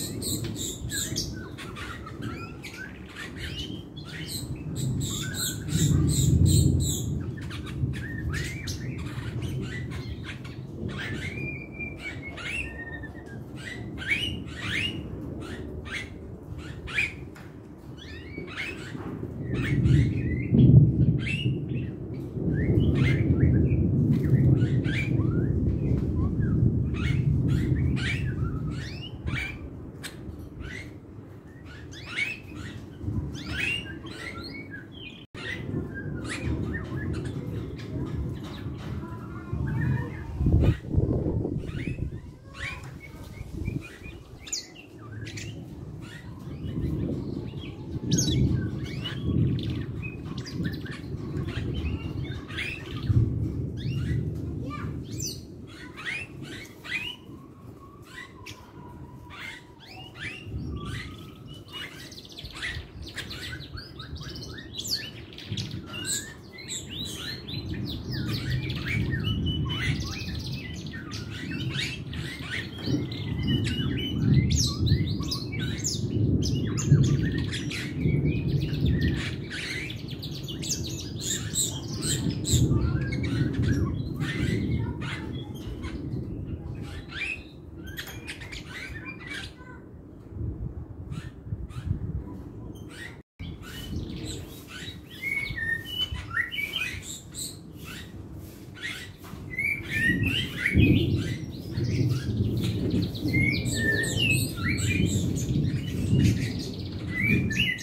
you Thank you.